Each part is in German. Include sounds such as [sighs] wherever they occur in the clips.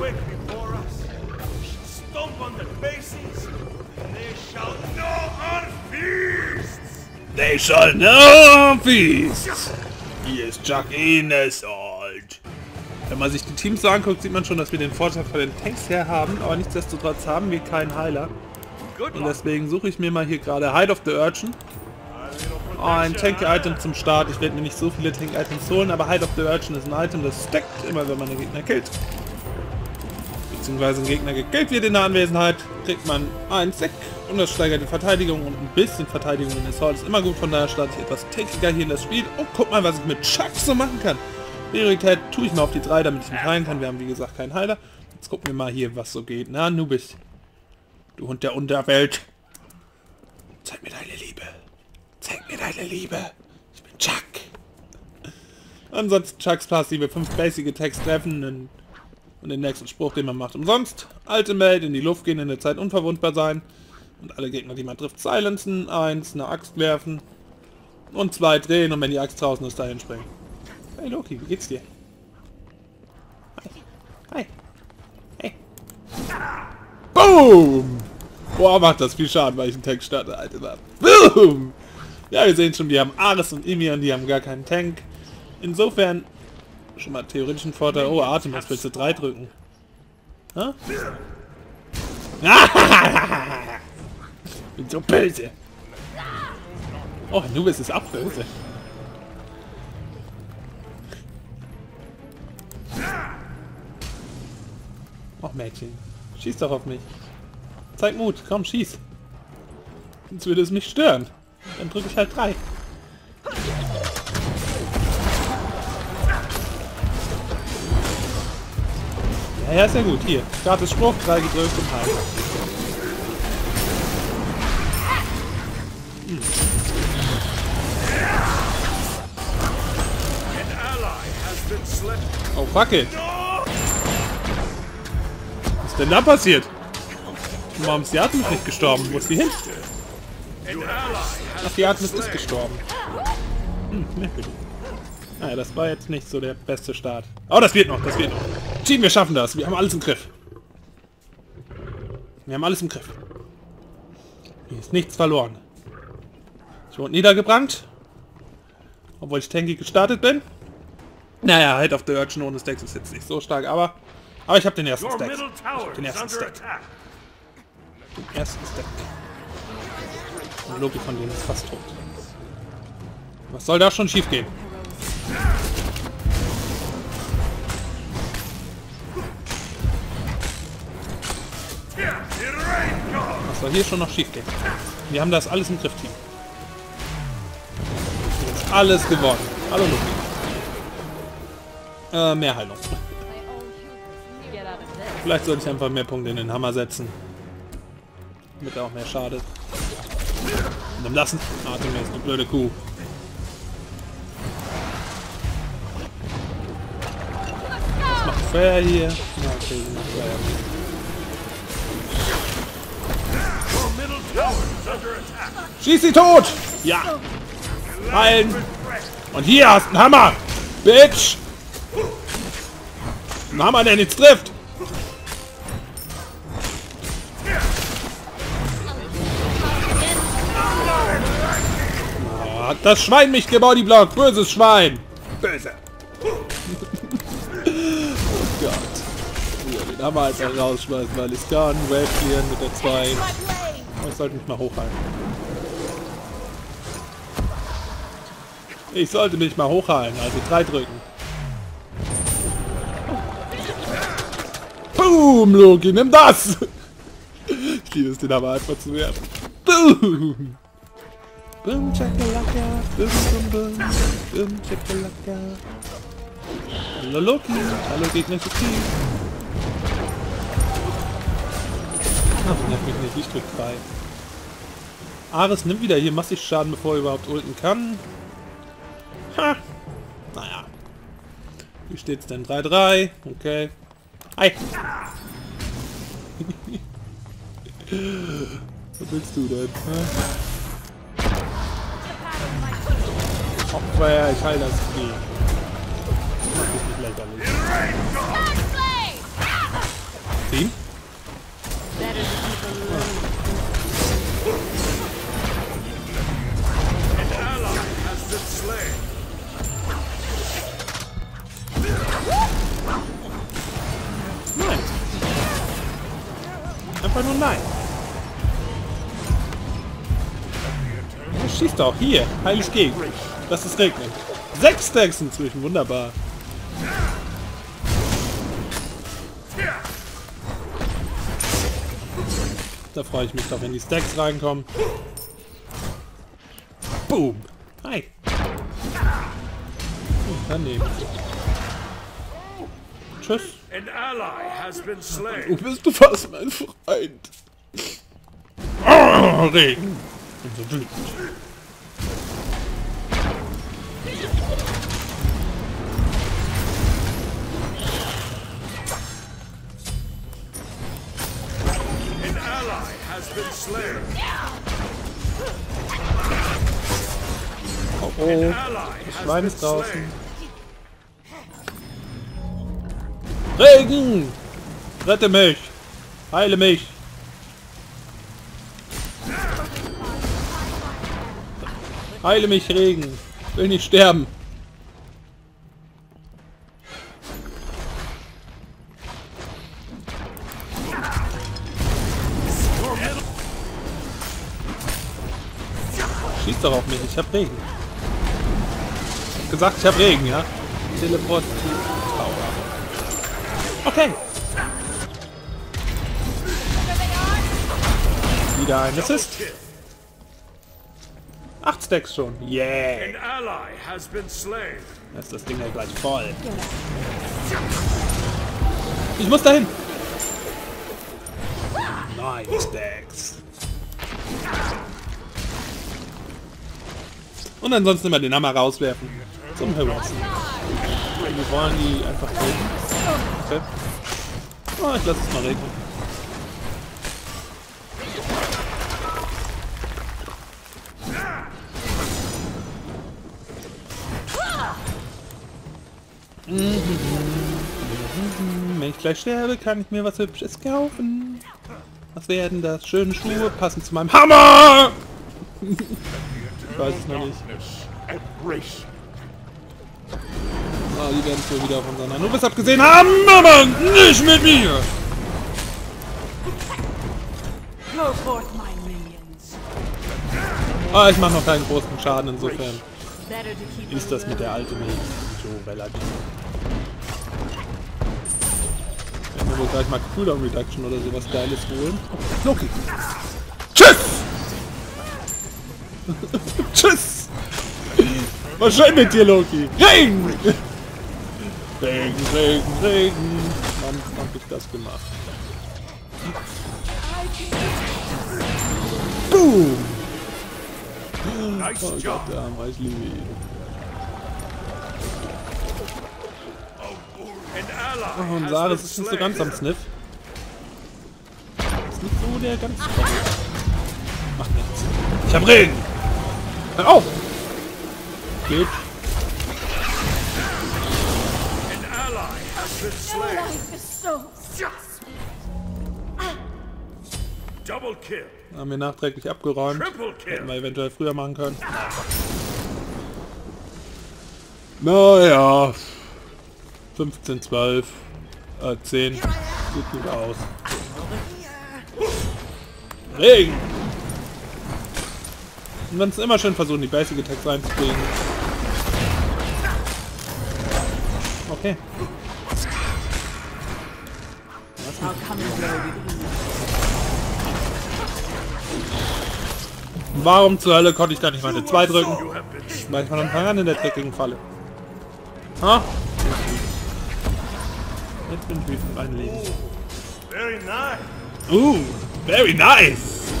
quick before us. We shall stomp on the faces, and they shall gnaw on feasts. They shall know feast. Hier ist Chuck Inesalt. Wenn man sich die Teams so anguckt, sieht man schon, dass wir den Vorteil von den Tanks her haben, aber nichtsdestotrotz haben wir keinen Heiler. Und deswegen suche ich mir mal hier gerade Hide of the Urchin. Ein Tank-Item zum Start. Ich werde mir nicht so viele Tank-Items holen, aber Hide of the Urchin ist ein Item, das stackt immer, wenn man den Gegner killt. Beziehungsweise ein Gegner gekillt wird in der Anwesenheit, kriegt man einen Sack und das steigert die Verteidigung und ein bisschen Verteidigung in Assault ist immer gut, von daher starte ich etwas tankiger hier in das Spiel und guck mal, was ich mit Chuck so machen kann. Priorität tue ich mal auf die 3, damit ich ihn heilen kann. Wir haben wie gesagt keinen Heiler. Jetzt gucken wir mal hier, was so geht. Na, Nubis. Du Hund der Unterwelt. Zeig mir deine Liebe. Zeig mir deine Liebe. Ich bin Chuck. Ansonsten Chucks passive 5 Basic Attacks treffen und, und den nächsten Spruch, den man macht, umsonst. Ultimate, in die Luft gehen, in der Zeit unverwundbar sein. Und alle Gegner, die man trifft, silencen. Eins, eine Axt werfen. Und zwei drehen und wenn die Axt draußen ist, dahin springen. Hey Loki, wie geht's dir? Hi. Hi. Hey. Boom! Boah, macht das viel Schaden, weil ich einen Tank starte, Alter. Boom! Ja, wir sehen schon, die haben Ares und Imian, die haben gar keinen Tank. Insofern schon mal theoretisch ein Vorteil. Oh, Atem, was willst du 3 drücken? Ha? [laughs] Bin so böse. Oh, Nubis ist auch böse. Och Mädchen, schieß doch auf mich. Zeig Mut, komm, schieß. Sonst würde es mich stören. Dann drücke ich halt drei. Ja, ist ja gut. Hier, gratis Spruch, drei gedrückt und slain. Oh, fuck it. Was ist denn da passiert? Warum ist die Artemis nicht gestorben? Wo ist die hin? Ach, die Artemis ist gestorben. Hm, merkwürdig. Naja, das war jetzt nicht so der beste Start. Oh, das wird noch, das wird noch. Team, wir schaffen das. Wir haben alles im Griff. Wir haben alles im Griff. Hier ist nichts verloren. Ich wurde niedergebrannt. Obwohl ich tanky gestartet bin. Naja, halt auf der Urchin ohne Stacks ist jetzt nicht so stark, aber... Aber ich habe den ersten Stack. Den ersten Stack. Den ersten Stack. Und Loki von denen ist fast tot. Was soll da schon schief gehen? Soll hier schon noch schief gehen? Wir haben das alles im Griff, Team. Alles gewonnen. Hallo Loki. Äh, mehr Heilung. Vielleicht sollte ich einfach mehr Punkte in den Hammer setzen. Damit er auch mehr schadet. Nimm lassen. Artemis, eine blöde Kuh. Was macht Feuer hier? Okay, sie macht Feuer. Schieß sie tot! Ja! Heilen! Und hier hast du einen Hammer! Bitch! Ein Hammer, der nichts trifft! Ah, hat das Schwein mich gebodyblock! Böses Schwein! Böse! oh Gott. Ja, den Hammer einfach rausschmeißen, weil ich kann. Wave clearen mit der 2. Ich sollte mich mal hochhalten. Ich sollte mich mal hochhalten, also drei drücken. Boom, Loki, nimm das! Ich liebe es, den aber einfach zu werfen. Boom! Boom, chakalaka, boom, boom, boom, boom, chakalaka. Hallo Loki, hallo gegnerisches Team. Ach, nerv mich nicht, ich drück 3. Ares nimmt wieder hier massig Schaden, bevor er überhaupt ulten kann. Ha! Naja. Wie steht's denn? 3-3. Okay. Hi. [laughs] Was willst du denn? hä? Opfer, ich heil das Vieh. Mach dich nicht lächerlich. Einfach nur nein. Ja, schießt doch. Hier. Heilig gegen. Lass es regnen. Sechs Stacks inzwischen. Wunderbar. Da freue ich mich doch, wenn die Stacks reinkommen. Boom. Hi. Hm, Daneben. Tschüss. An ally has been slain. Du bist du fast mein Freund. Oh, Regen. Bin so wütend. An ally has been slain. Oh, oh. Ally has Schwein ist draußen. Regen! Rette mich! Heile mich! Heile mich, Regen! Will nicht sterben! Schieß doch auf mich, ich hab Regen. Ich hab gesagt, ich hab Regen, ja? Teleport. Okay. Wieder ein Assist. Acht Stacks schon. Yeah. Da ist das Ding ja gleich voll. Ich muss dahin. Nein, Stacks. Und ansonsten immer den Hammer rauswerfen. Zum Heraus. Wir wollen die einfach töten. Okay. Oh, ich lasse es mal regnen. Wenn ich gleich sterbe, kann ich mir was Hübsches kaufen. Was werden das? Schöne Schuhe, passend zu meinem Hammer! [laughs] ich weiß es noch nicht. Die werden es wohl wieder von seiner Nubis abgesehen haben, aber nicht mit mir! Ah, ich mache noch keinen großen Schaden, insofern ist das mit der alten Milch so relativ. Werden wir wohl gleich mal Cooldown Reduction oder sowas Geiles holen. Loki! Tschüss! [laughs] Tschüss! Was schön mit dir, Loki! Regen! Regen, Regen, Regen! Wann hab ich das gemacht? Boom! Nice Oh Gott, der Hammer, ich liebe ihn. Oh, und been ist nicht so ganz am Sniff. Ist nicht so der ganz Tolle. Macht nichts. Ich hab Regen! Hör auf! Geht. Has been slain. Life is so Double kill. Haben wir nachträglich abgeräumt. Hätten wir eventuell früher machen können. Naja. 15, 12, äh, 10. Sieht gut aus. Regen! Und dann ist immer schön versuchen, die Basic Attacks reinzukriegen. Okay. I'll come and go with ease. Warum zur Hölle konnte ich da nicht meine 2 drücken? War ich von Anfang an in der dreckigen Falle. Ha? Jetzt bin ich wütend mein Leben. Very nice. Uh, very nice!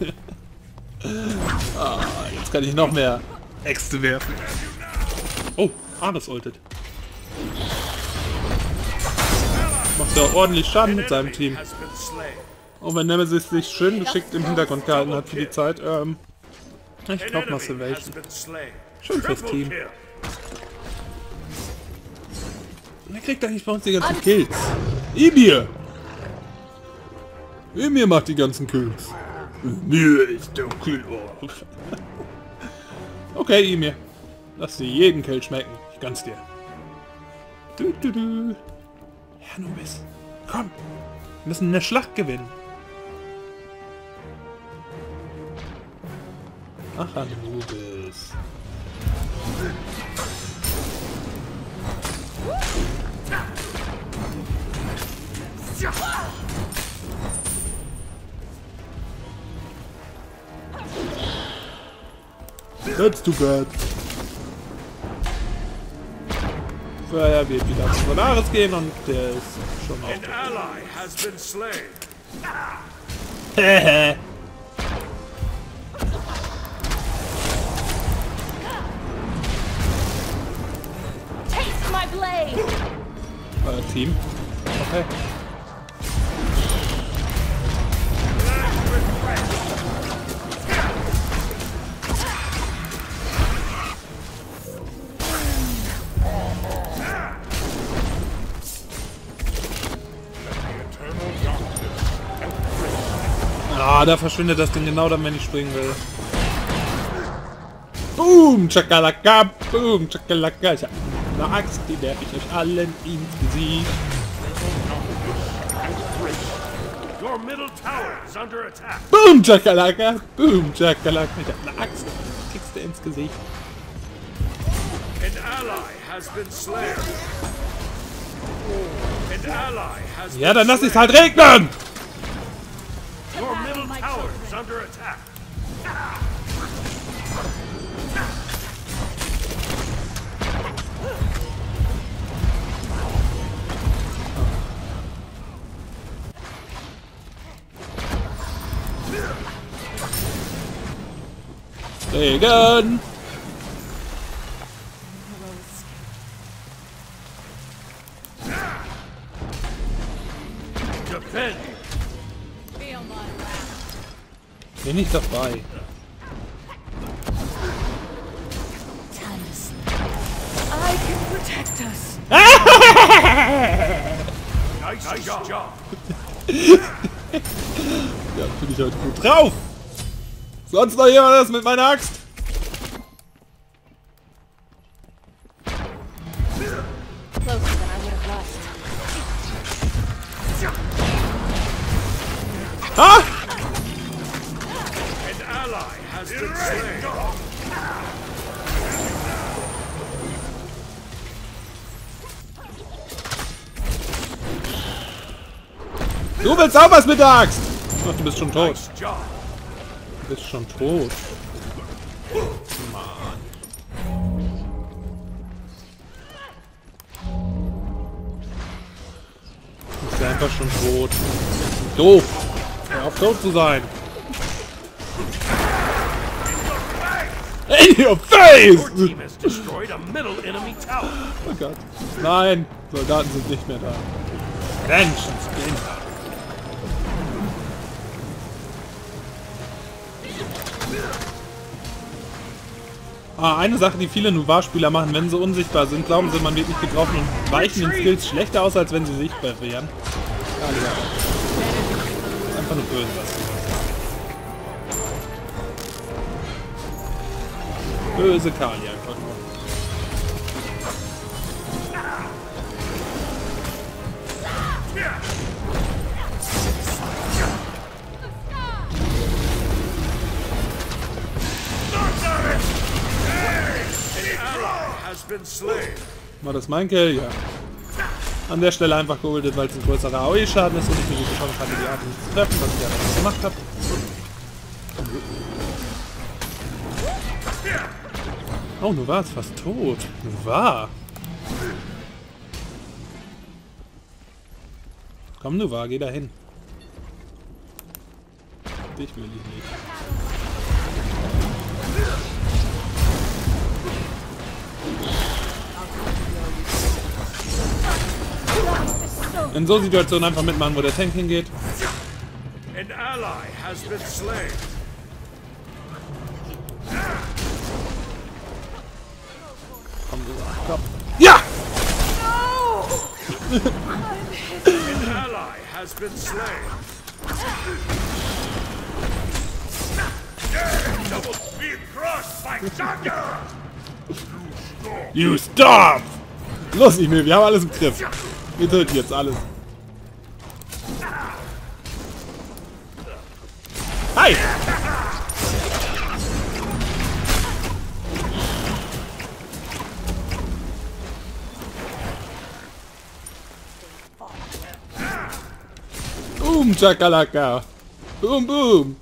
[laughs] ah, jetzt kann ich noch mehr Äxte werfen. Oh, Ares ultet. Macht ja ordentlich Schaden mit seinem Team. Auch wenn Nemesis sich schön geschickt im Hintergrund gehalten hat für die Zeit. Ähm, ich mal been slain. Schön fürs Team. Wer kriegt eigentlich bei uns die ganzen Kills? Emir! Emir macht die ganzen Kills. Emir ist der Killer. [laughs] okay, Emir. Lass dir jeden Kill schmecken. Ich gönn's dir. Du, du, du. Ja, Nubis. Komm. Wir müssen eine Schlacht gewinnen. Ach, Anubis. That's too bad. Vorher wird wieder zu Solaris gehen und der ist schon auf. An ally da verschwindet das Ding genau dann, wenn ich springen will. Boom, Chakalaka, boom, Chakalaka. Ich hab eine Axt, die werfe ich euch allen ins Gesicht. Your middle tower is under attack. Boom, Chakalaka, boom, Chakalaka. Ich hab eine Axt, die kriegst du ins Gesicht. An ally has been slain. An ally has Ja, dann lass slain. halt regnen! Your middle tower is under attack. Regen! Defend. Ich dabei. I can protect us. Nice, [laughs] job. Ja, bin ich heute gut drauf! Sonst noch jemand das mit meiner Axt? Closer Du willst auch was mit der Axt! Ach, du bist schon tot. Du bist schon tot. Du bist einfach schon tot. Doof! Hör auf tot zu sein! In your face! Oh Gott. Nein! Soldaten sind nicht mehr da. Menschen sind da. Ah, eine Sache, die viele Nuvar-Spieler machen, wenn sie unsichtbar sind, glauben sie, man wird nicht getroffen und weichen den Skills schlechter aus, als wenn sie sichtbar wären. Ja. Einfach nur böse, Böse Kali einfach nur. War das mein Kill? Ja. An der Stelle einfach geholt, weil es ein größerer AOE-Schaden ist und ich eine gute Chance hatte, die Art zu treffen, was ich ja gemacht habe. Oh, du warst fast tot. War. Komm, war, geh da hin. Dich will ich nicht. In so Situationen einfach mitmachen, wo der Tank hingeht. An ally has been slain. You stop! Los, Emil, wir haben alles im Griff. Wir töten jetzt alles. Hi! Boom, Chakalaka! Boom, boom!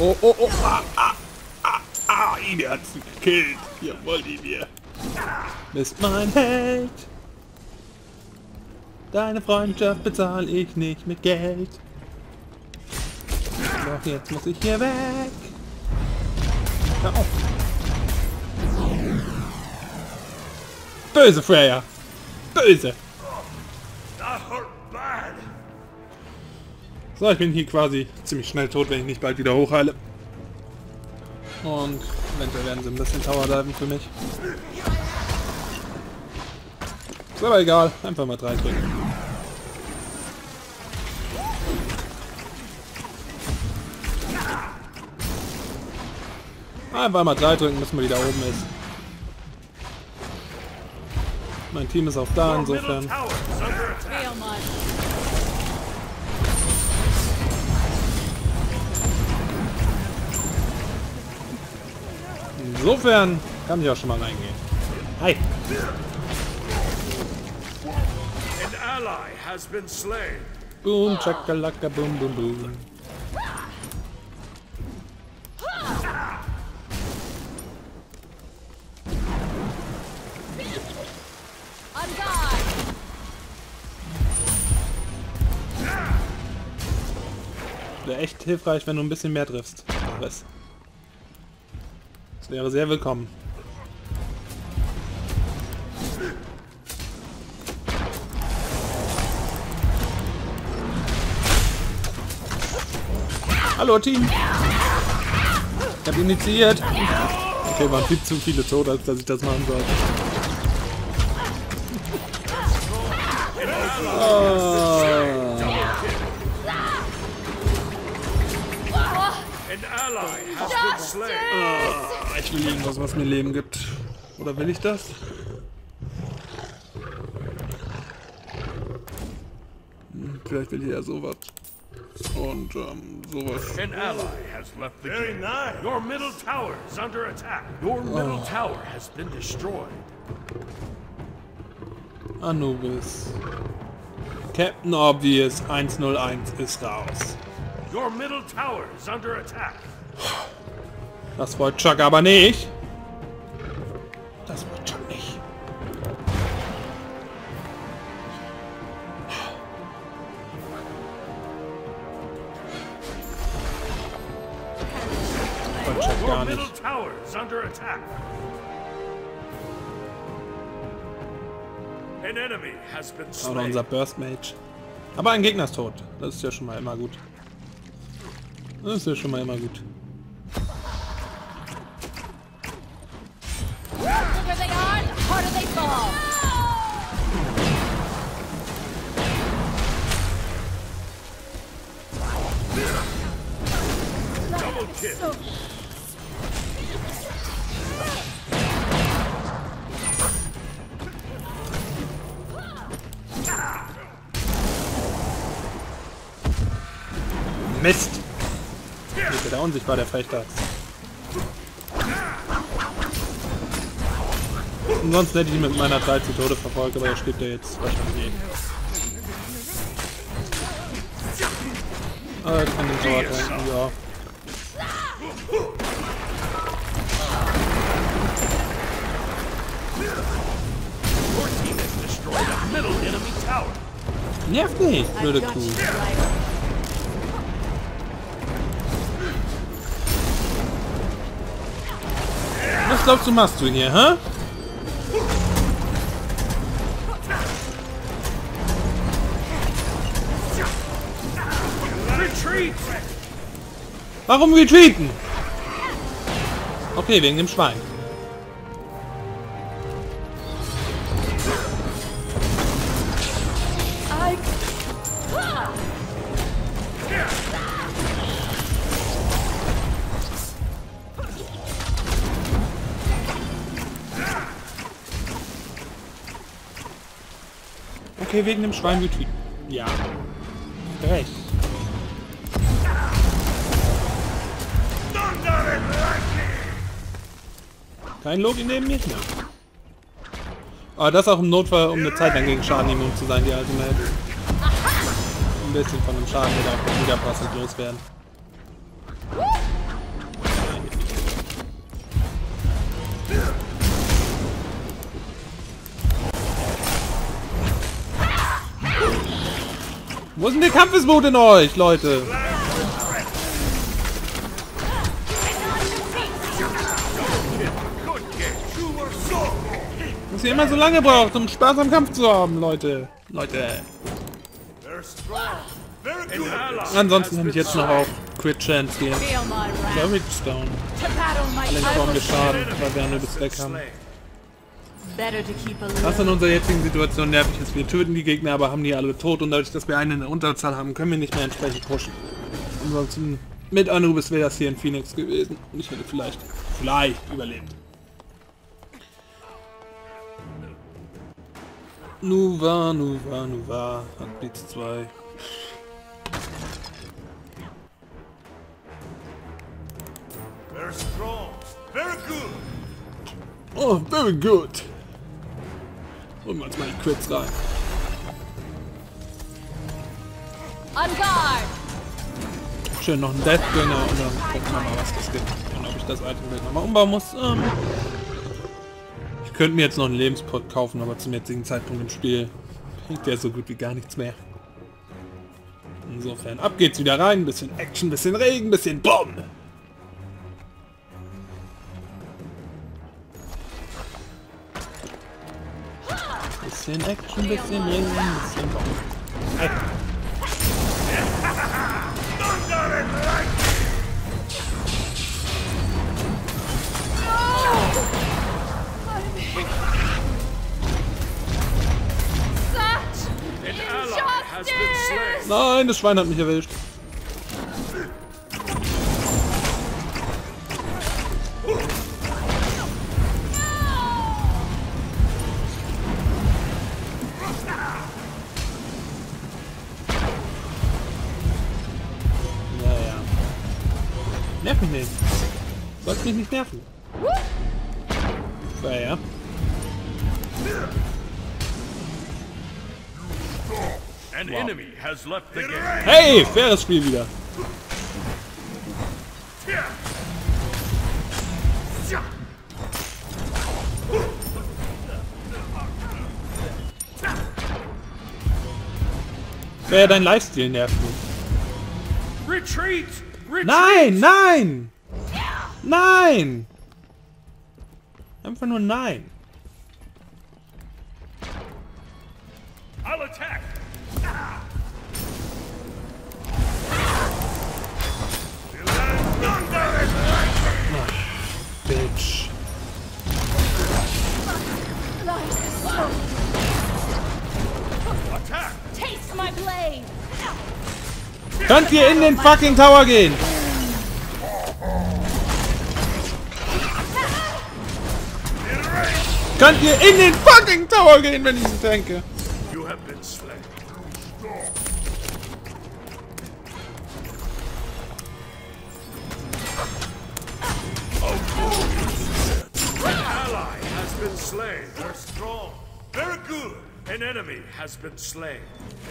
Oh, oh, oh, ah, ah, ah, ah, ihn hat's gekillt. Jawohl, Linie. Bist mein Held. Deine Freundschaft bezahle ich nicht mit Geld. Doch jetzt muss ich hier weg. Hör auf. Böse Freya. Böse. So, ich bin hier quasi ziemlich schnell tot, wenn ich nicht bald wieder hochheile. Und eventuell werden sie ein bisschen Tower diven für mich. Ist aber egal, einfach mal drei drücken. Einfach mal drei drücken, bis man wieder oben ist. Mein Team ist auch da, insofern. Insofern kann ich auch schon mal reingehen. Hi. An ally has been slain. Boom, chakalaka, boom, boom, boom. Hilfreich, wenn du ein bisschen mehr triffst. Das wäre sehr willkommen. Hallo Team! Ich hab initiiert! Okay, waren viel zu viele tot, als dass ich das machen sollte. Oh. Ah, Ich will irgendwas, was mir Leben gibt. Oder will ich das? Hm, Vielleicht will ich eher sowas. Und ähm, sowas. An ally has left the Very nice. Your middle tower is under attack. Your middle tower has been destroyed. Anubis. Captain Obvious 101 ist raus. Your middle tower is under attack. [sighs] Das wollte Chuck aber nicht. Das wollte Chuck nicht. Wollte Chuck gar nicht. Oder unser Burst Mage. Aber ein Gegner ist tot. Das ist ja schon mal immer gut. Das ist ja schon mal immer gut. Unsichtbar, der Fechter. Ansonsten hätte ich ihn mit meiner 3 zu Tode verfolgt, aber er stirbt ja jetzt wahrscheinlich eh. Aber ich kann den Tor tanken, ja. Nervt nicht, blöde Kuh. Was glaubst du, machst du hier, hä? Warum retreaten? Okay, wegen dem Schwein. Okay, wegen dem Schwein wird Ja. Recht. Kein Logi neben mir? Ja. Aber das auch im Notfall, um eine Zeit lang gegen Schaden immun zu sein, die Ultimate. Ein bisschen von dem Schaden wieder passend loswerden. Wo ist denn der Kampfesmut in euch, Leute? Dass ihr immer so lange braucht, um Spaß am Kampf zu haben, Leute. Leute. Ansonsten kann ich jetzt noch auf Crit Chance Allerdings I brauchen will wir Schaden, weil wir Anubis weg haben. Better to keep a Was in unserer jetzigen Situation nervig ist, wir töten die Gegner, aber haben die alle tot und dadurch, dass wir einen in der Unterzahl haben, können wir nicht mehr entsprechend pushen. Ansonsten mit Anubis wäre das hier in Phoenix gewesen und ich hätte vielleicht, vielleicht überlebt. Nuva, Nuva, Nuva, hat Blitz 2. Very strong. Very good. Oh, very good. Holen wir uns mal die Crits rein. On guard! Schön noch ein Deathbringer und dann gucken wir mal, was das gibt. Und ob ich das Itembild nochmal umbauen muss. Ähm, ich könnte mir jetzt noch einen Lebenspot kaufen, aber zum jetzigen Zeitpunkt im Spiel bringt der so gut wie gar nichts mehr. Insofern, ab geht's wieder rein. Bisschen Action, bisschen Regen, bisschen Bomb. Bisschen Action, bisschen Regen, bisschen Bomb. Thunder and lightning! Such An ally has been injustice! slain. Nein, das Schwein hat mich erwischt. Hey, faires Spiel wieder. Wer dein Lifestyle nervt mich. Retreat! Retreat! Nein, nein! Nein! Einfach nur nein. Könnt ihr in den fucking Tower gehen? Könnt ihr in den fucking Tower gehen, wenn ich es denke? Slain. An ally has been slain. They're strong. Very good. An enemy has been slain.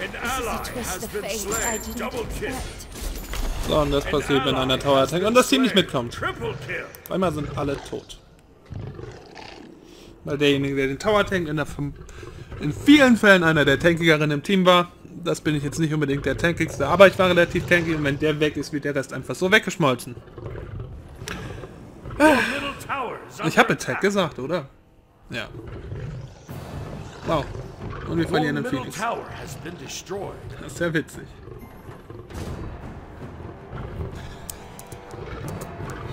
An ally has been slain. Double kill. So, und das passiert, wenn einer Tower been und das Team nicht mitkommt. Triple kill. Auf einmal sind alle tot. Weil derjenige, der den Tower tankt, in, der, in vielen Fällen einer der tankigeren im Team war. Das bin ich jetzt nicht unbedingt der tankigste, aber ich war relativ tankig und wenn der weg ist, wird der Rest einfach so weggeschmolzen. Ich habe Attack gesagt, oder? Ja. Wow. Und wir Your verlieren den middle Phoenix. tower has been destroyed. [laughs] Das ist ja witzig.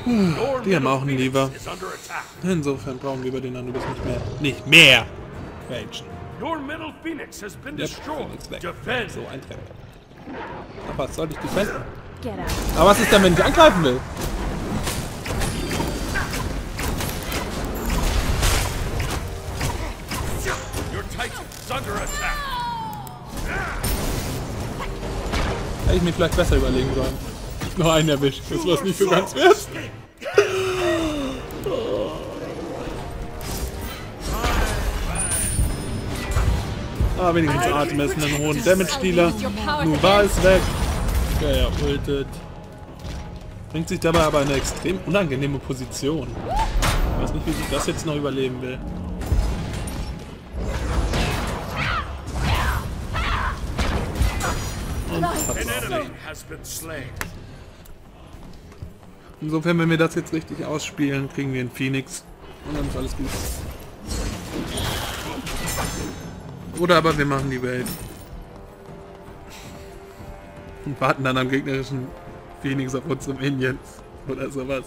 Your Die haben auch einen Lever. Insofern brauchen wir über den Anubis nicht mehr. Nicht mehr! Ragen. Your middle Phoenix has been destroyed. Defend. So, ein Treffer. Ach was, soll ich defenden? Aber was ist denn, wenn ich angreifen will? Hätte ich mir vielleicht besser überlegen sollen. Noch einen erwischt. Das war es nicht für ganz wert. Ah, wenigstens Artemis mit hohen Damage-Dealer. Nun war es weg. Ja, ja, ultet. Bringt sich dabei aber in eine extrem unangenehme Position. Ich weiß nicht, wie ich das jetzt noch überleben will. Insofern, wenn wir das jetzt richtig ausspielen, kriegen wir einen Phoenix. Und dann ist alles gut. Oder aber wir machen die Welt. Und warten dann am gegnerischen Phoenix auf unsere Minions. Oder sowas.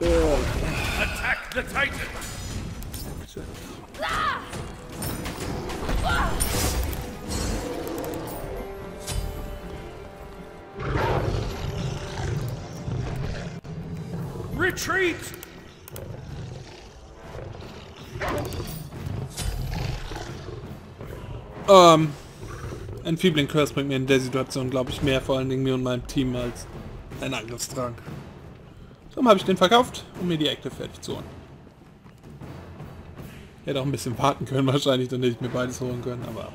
Attack the Titan! Retreat! Ähm, Enfeebling Curse bringt mir in der Situation, glaube ich, mehr, vor allen Dingen mir und meinem Team, als ein Angriffstrank. Darum habe ich den verkauft, um mir die Active fertig zu holen. Ich hätte auch ein bisschen warten können, wahrscheinlich, dann hätte ich mir beides holen können, aber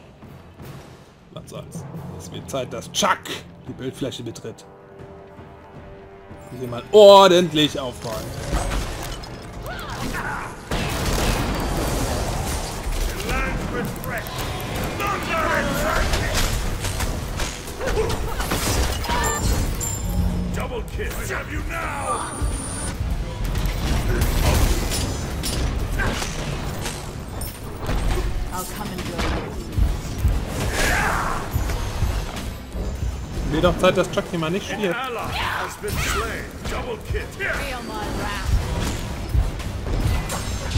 was soll's. Es wird Zeit, dass Chuck die Bildfläche betritt. Hier mal ordentlich lightning! Double kill! I have you now! I'll come and go. Wird auch Zeit, dass Chuck hier mal nicht wrath.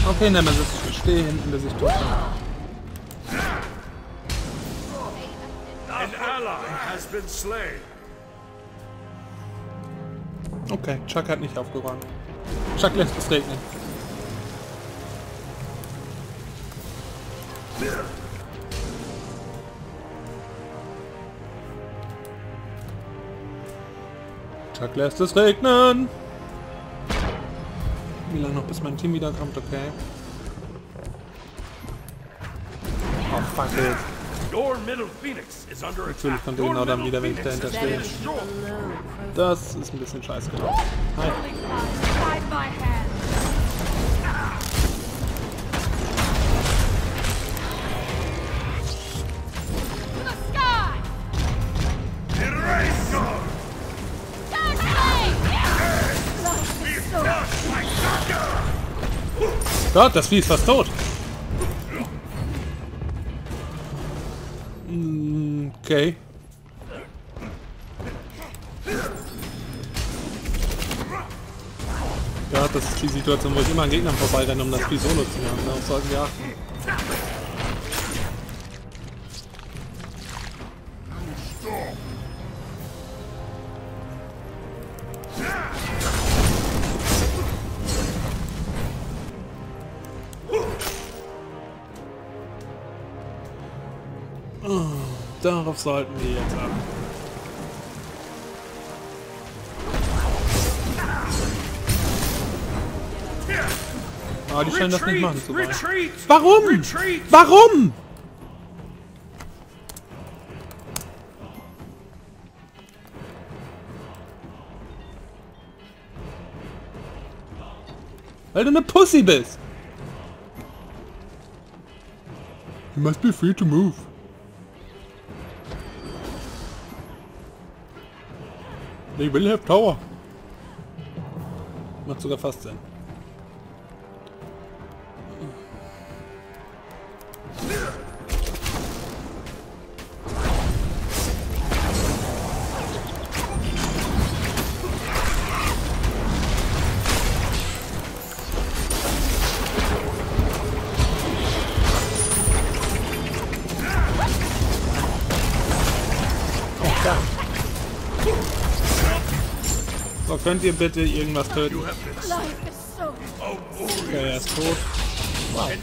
Okay, Nemesis, ich stehe hinten, bis ich tot bin. Okay, Chuck hat nicht aufgeräumt. Chuck lässt es regnen. Chuck lässt es regnen. Wie lange noch bis mein Team wiederkommt? Okay. Oh fuck it. Natürlich kommt er genau dann wieder, wenn ich dahinter stehe. Das ist ein bisschen scheiß gelaufen. Hi. Gott, das Vieh ist fast tot. Okay. Ja, das ist die Situation, wo ich immer an Gegnern vorbeirenne, um das Vieh solo zu machen. Darauf sollten wir achten. Darauf sollten wir jetzt achten. Ah, die scheinen das nicht machen zu wollen. Warum? Warum? Weil du eine Pussy bist. You must be free to move. They will have tower. Macht sogar fast Sinn. So, könnt ihr bitte irgendwas töten? Warrior. Okay, er ist tot. An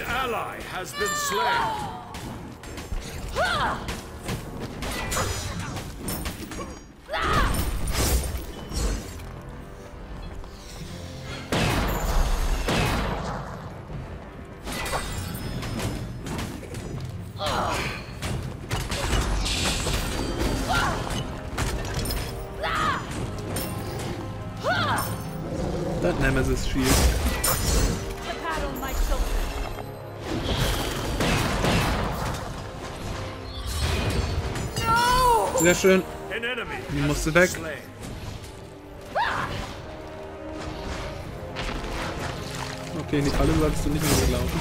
Sehr schön. Die musste weg. Okay, in die Falle solltest du nicht mehr mitlaufen.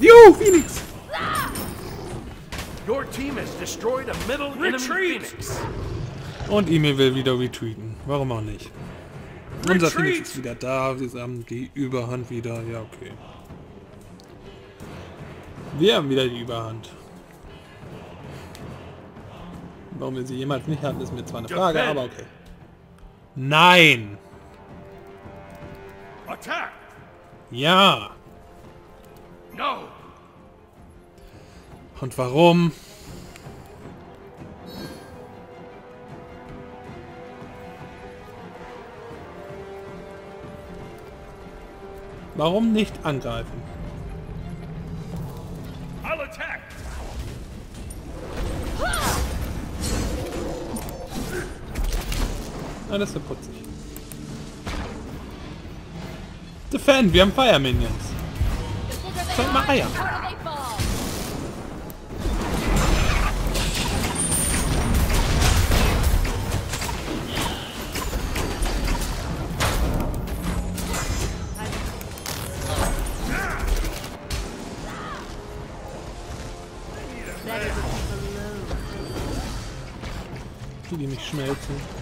Jo, Phoenix! Your team has destroyed a middle Retreat! Phoenix. Und E-Mail will wieder retweeten. Warum auch nicht? Unser Retreat! Phoenix ist wieder da. Wir haben die Überhand wieder. Ja, okay. Wir haben wieder die Überhand. Warum wir sie jemals nicht hatten, ist mir zwar eine Frage, aber okay. Nein! Attack! Ja! No! Und warum? Warum nicht angreifen? Ah, das ja putzig. Defend, wir haben Fire Minions. Zeig mal Eier. Die, die nicht schmelzen.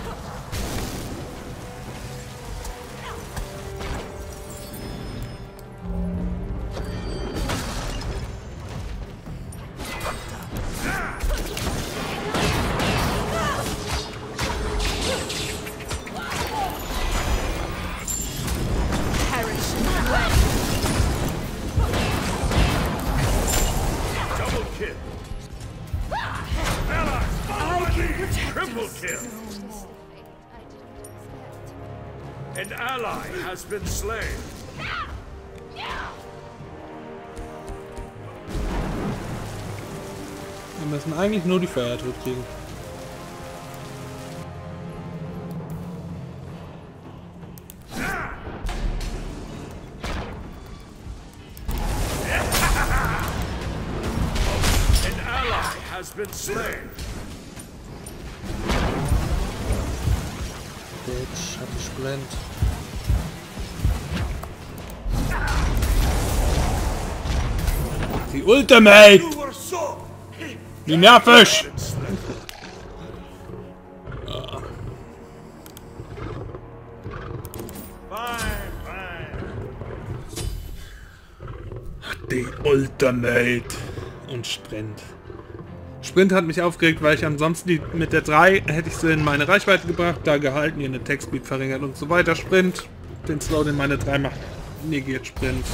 Has been slain. Wir müssen eigentlich nur die Feuertod kriegen. Die Ultimate! You were so Wie nervig! Die Ultimate. Und Sprint. Sprint hat mich aufgeregt, weil ich ansonsten die, mit der 3 hätte ich sie in meine Reichweite gebracht, da gehalten, ihr eine Textspeed verringert und so weiter. Sprint, den Slow, den meine 3 macht, negiert Sprint.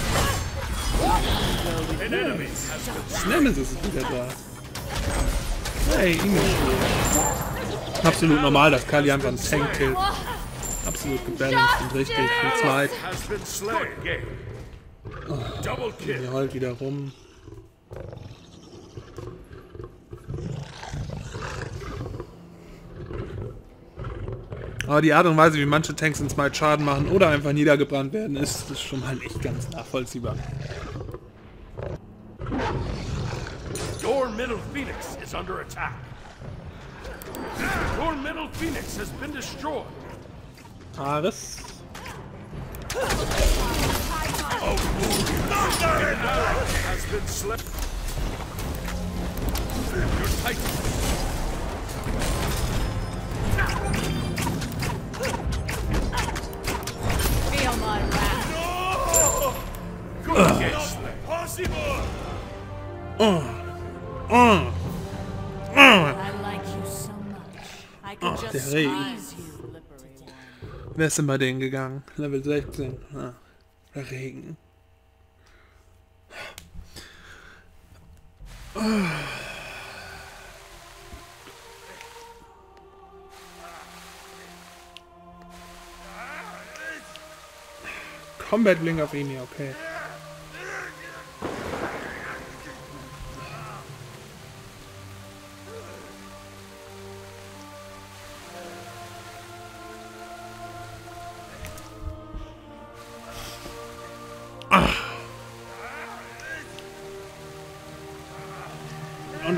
Nemesis ist wieder da. Hey. Absolut normal, dass Kali einfach einen Tank killt. Absolut gebalanced und richtig. Und zweit. kill. Ihr heult wieder rum. Aber die Art und Weise, wie manche Tanks in Smite Schaden machen oder einfach niedergebrannt werden, ist, ist schon mal nicht ganz nachvollziehbar. Your middle Phoenix is under attack. Your middle Phoenix has been destroyed. Ares. Has been slain. Your Titan Feel my wrath. Good get. Possible. I I could Ach, der Regen. Wer ist denn bei denen gegangen? Level 16. Ah, der Regen. Combat Blink auf Emi, okay.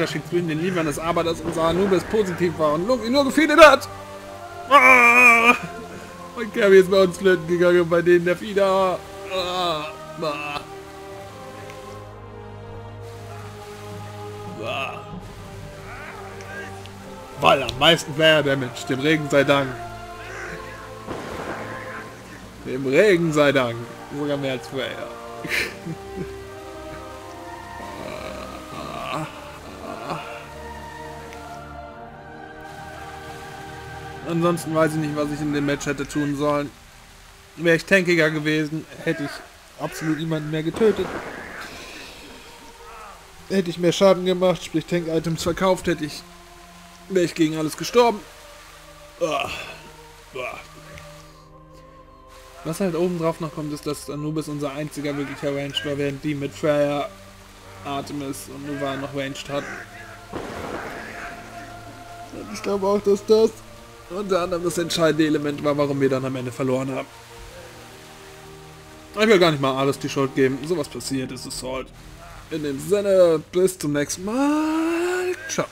Unterschied zwischen den Liefern ist aber, dass unser Anubis positiv war und Loki nur gefeedet hat. Ah! Und Kirby ist bei uns flöten gegangen bei denen der Fieder. Ah! Ah! Ah! Weil am meisten Player Damage, dem Regen sei Dank. Dem Regen sei Dank. Sogar mehr als Player. [laughs] Ansonsten weiß ich nicht, was ich in dem Match hätte tun sollen. Wäre ich tankiger gewesen, hätte ich absolut niemanden mehr getötet. Hätte ich mehr Schaden gemacht, sprich Tank-Items verkauft, hätte ich... Wäre ich gegen alles gestorben. Was halt oben drauf noch kommt, ist, dass Anubis unser einziger wirklicher Ranged war, während die mit Freya, Artemis und Nuva noch Ranged hatten. Ich glaube auch, dass das unter anderem das entscheidende Element war, warum wir dann am Ende verloren haben. Ich will gar nicht mal alles die Schuld geben. Sowas passiert, ist es halt. In dem Sinne, bis zum nächsten Mal. Ciao.